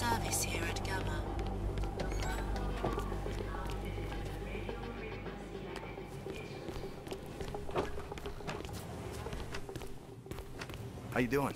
service here at GAMA. How you doing?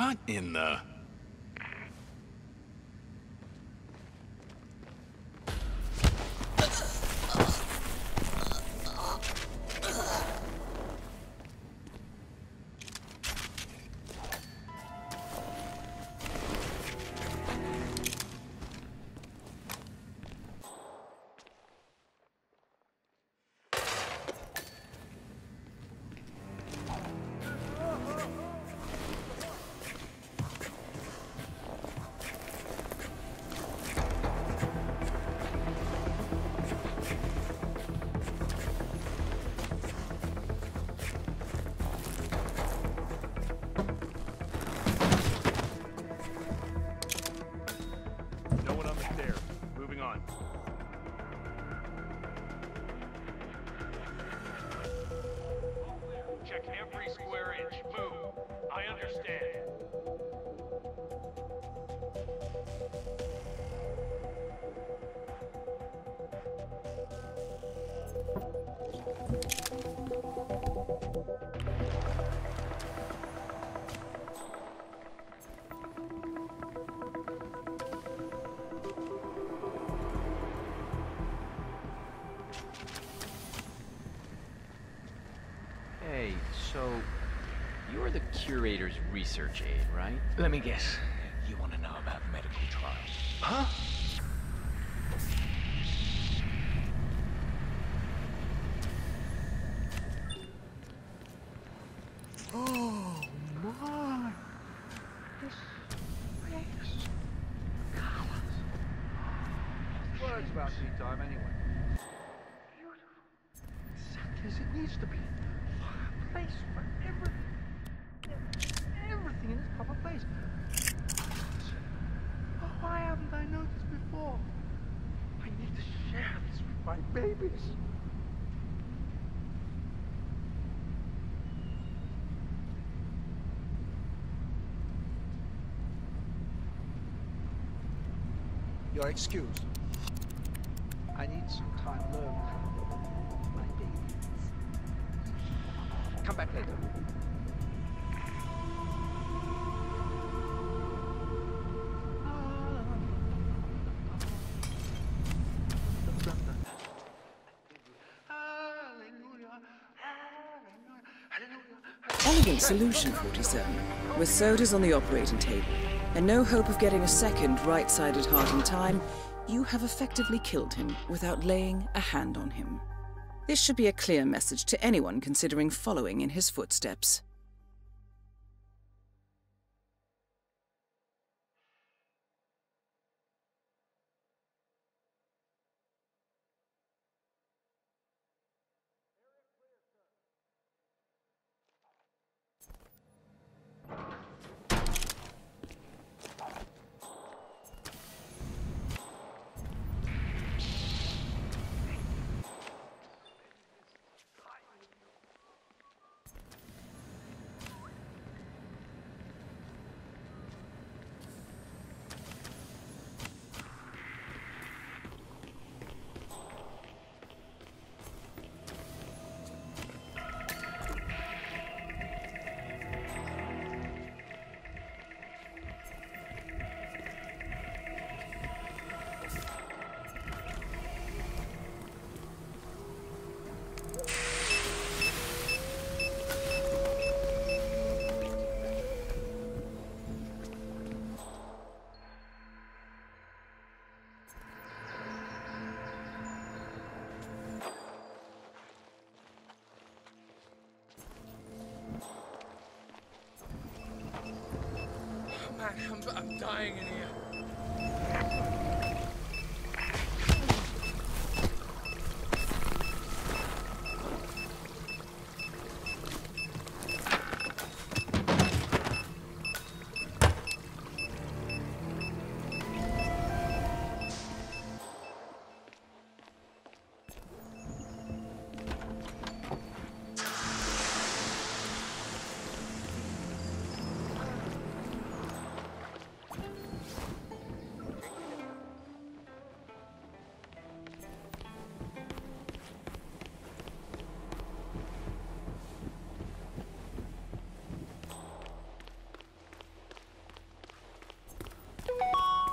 What in the... curator's research aide, right? Let me guess. You want to know about medical trials? Huh? Oh my! This place. Colors. Words about tea time anyway. Beautiful. Exactly as it needs to be. A place for everything. Everything in its proper place. Oh, why haven't I noticed before? I need to share this with my babies. You're excused. I need some time alone. My. Come back later. Solution, 47, with Soders on the operating table, and no hope of getting a second right-sided heart in time, you have effectively killed him without laying a hand on him. This should be a clear message to anyone considering following in his footsteps. I'm, I'm dying in here.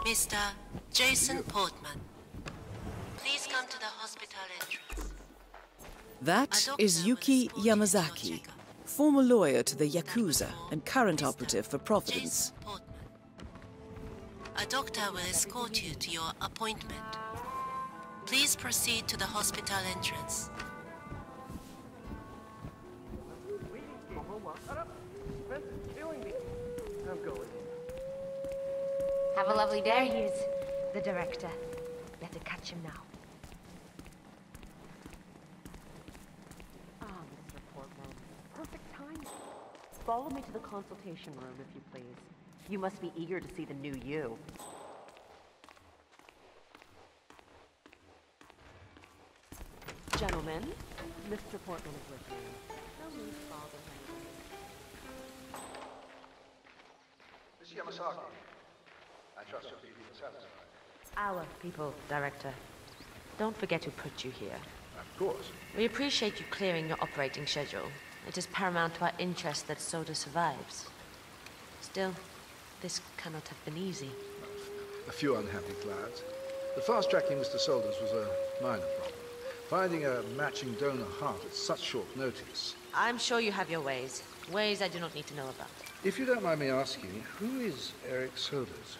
Mr. Jason Portman. Please come to the hospital entrance. That is Yuki Yamazaki, former lawyer to the Yakuza and current operative for Providence. Jason Portman. A doctor will escort you to your appointment. Please proceed to the hospital entrance. I'm going. Have a lovely day. He is the director. Better catch him now. Ah, Mr. Portman. Perfect time. Follow me to the consultation room, if you please. You must be eager to see the new you. Gentlemen, Mr. Portman is with you. No need to bother him. Miss Yamazaki, I trust your people are satisfied. Our people, Director. Don't forget who put you here. Of course. We appreciate you clearing your operating schedule. It is paramount to our interest that Soders survives. Still, this cannot have been easy. A few unhappy clouds. The fast tracking Mr. Soders was a minor problem. Finding a matching donor heart at such short notice. I'm sure you have your ways. Ways I do not need to know about. If you don't mind me asking, who is Erich Soders?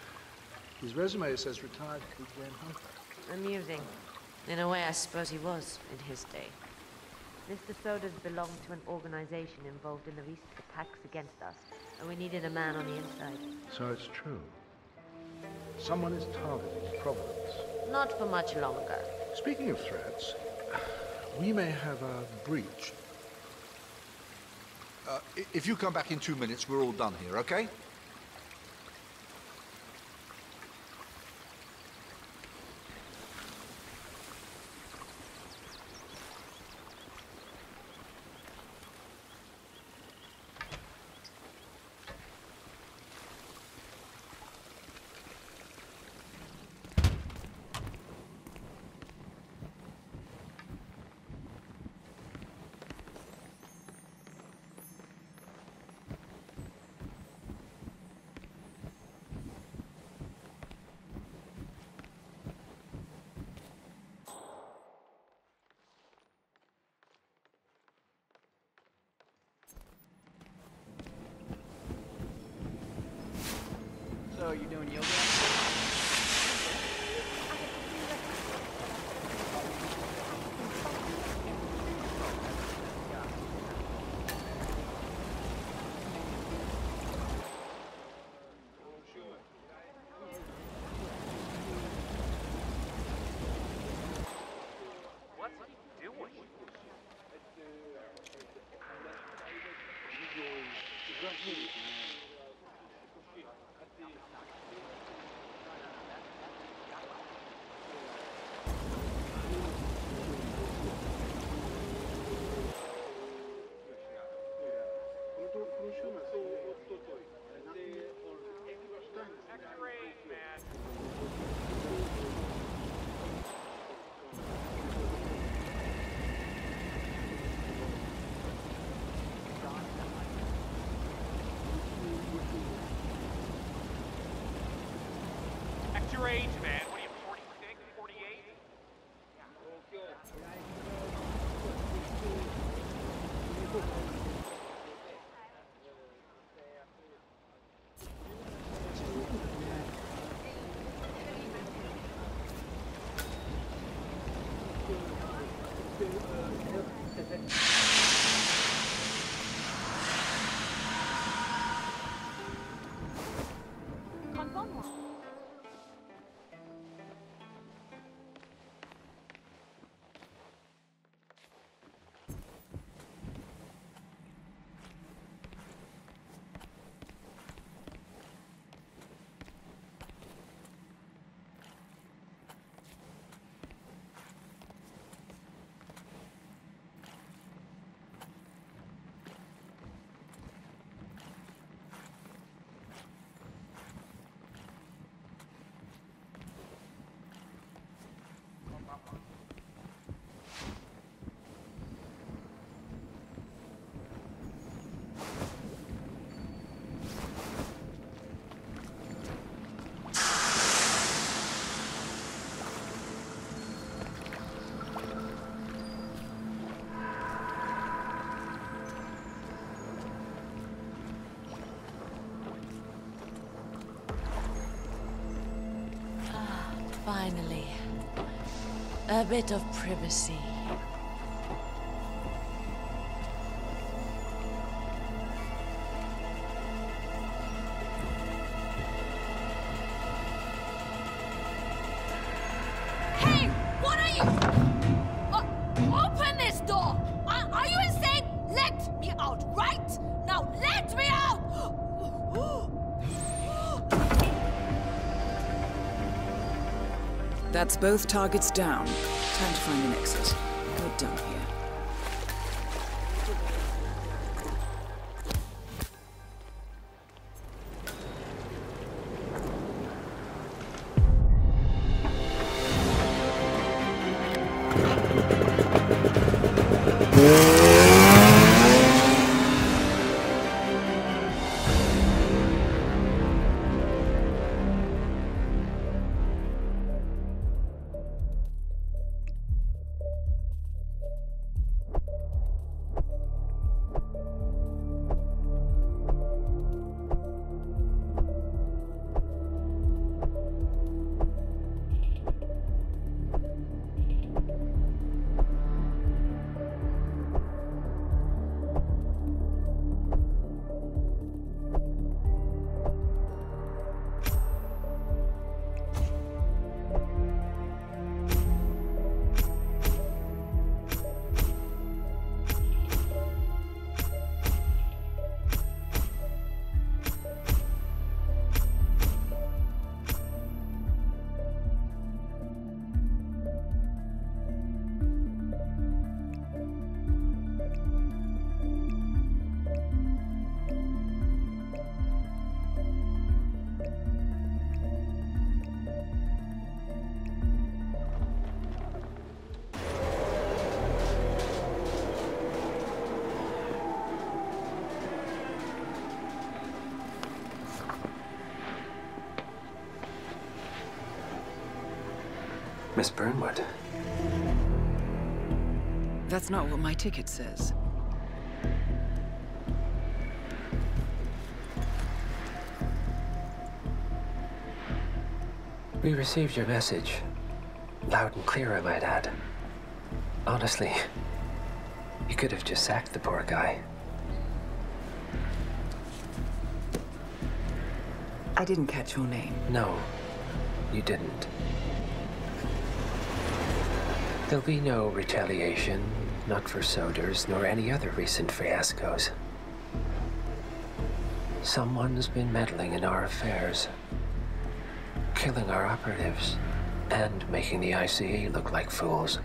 His resume says retired Big Game Hunter. Amusing. In a way, I suppose he was in his day. Mr. Soders belonged to an organization involved in the recent attacks against us, and we needed a man on the inside. So it's true. Someone is targeting Providence. Not for much longer. Speaking of threats, we may have a breach. Uh, if you come back in two minutes, we're all done here, okay? So, you're doing yoga? A bit of privacy. Hey! What are you? O- open this door! Are you insane? Let me out, right? Now let me out! That's both targets down. Time to find an exit. We're done here. Miss Burnwood. That's not what my ticket says. We received your message. Loud and clear, I might add. Honestly, you could have just sacked the poor guy. I didn't catch your name. No, you didn't. There'll be no retaliation, not for Soders, nor any other recent fiascos. Someone's been meddling in our affairs, killing our operatives, and making the ICA look like fools.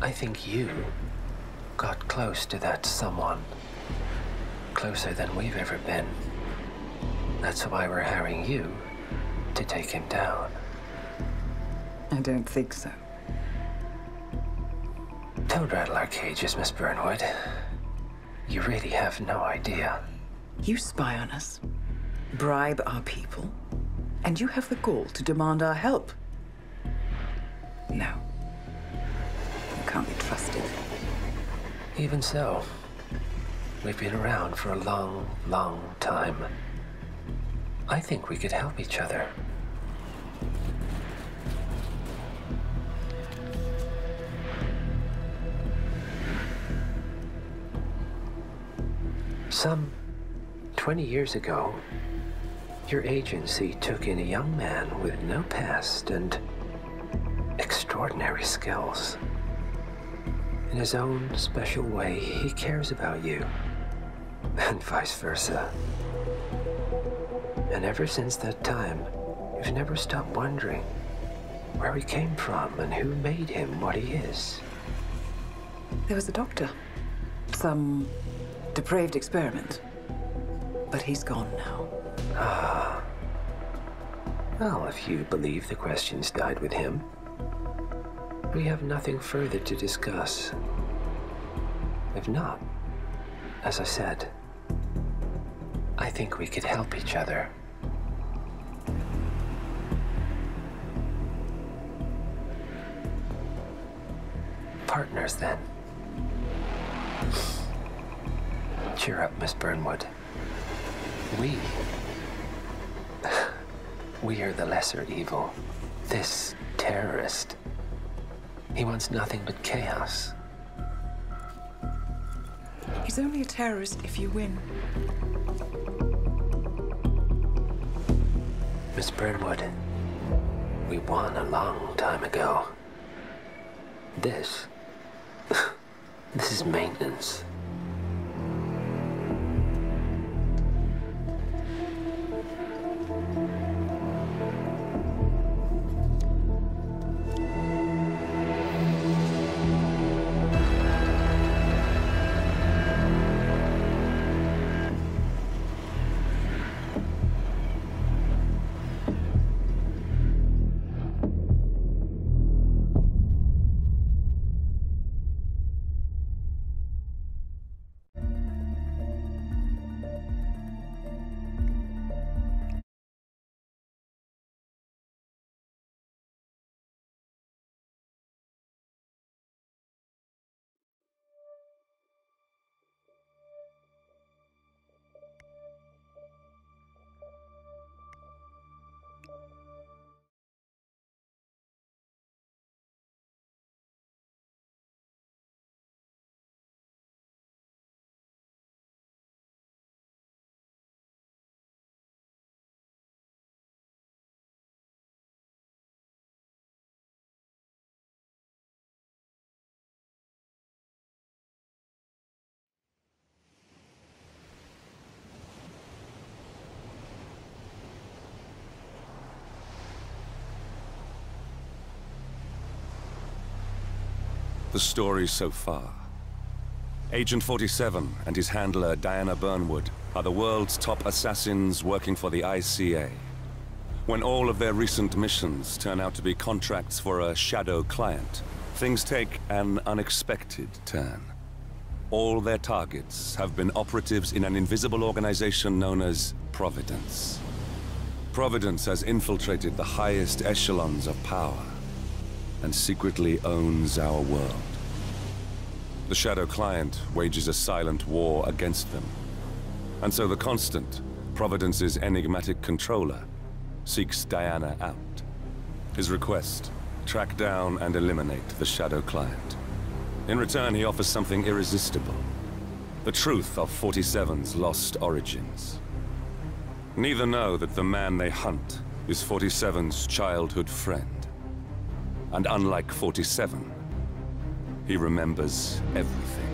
I think you got close to that someone. Closer than we've ever been. That's why we're hiring you to take him down. I don't think so. Don't rattle our cages, Miss Burnwood. You really have no idea. You spy on us, bribe our people, and you have the gall to demand our help. No. You can't be trusted. Even so, we've been around for a long, long time. I think we could help each other. Some 20 years ago, Your agency took in a young man with no past and extraordinary skills. In his own special way, he cares about you, and vice versa. And ever since that time, you've never stopped wondering where he came from and who made him what he is. There was a doctor. Some depraved experiment. But he's gone now. Ah. Well, if you believe the questions died with him, we have nothing further to discuss. If not, as I said, I think we could help each other. Partners, then. Cheer up, Miss Burnwood. We. We are the lesser evil. This terrorist. He wants nothing but chaos. He's only a terrorist if you win. Miss Burnwood, we won a long time ago. This. this is maintenance. The story so far. Agent 47 and his handler Diana Burnwood are the world's top assassins working for the ICA. When all of their recent missions turn out to be contracts for a shadow client, things take an unexpected turn. All their targets have been operatives in an invisible organization known as Providence. Providence has infiltrated the highest echelons of power and secretly owns our world. The Shadow Client wages a silent war against them. And so the Constant, Providence's enigmatic controller, seeks Diana out. His request, track down and eliminate the Shadow Client. In return, he offers something irresistible. The truth of 47's lost origins. Neither know that the man they hunt is 47's childhood friend. And unlike 47, he remembers everything.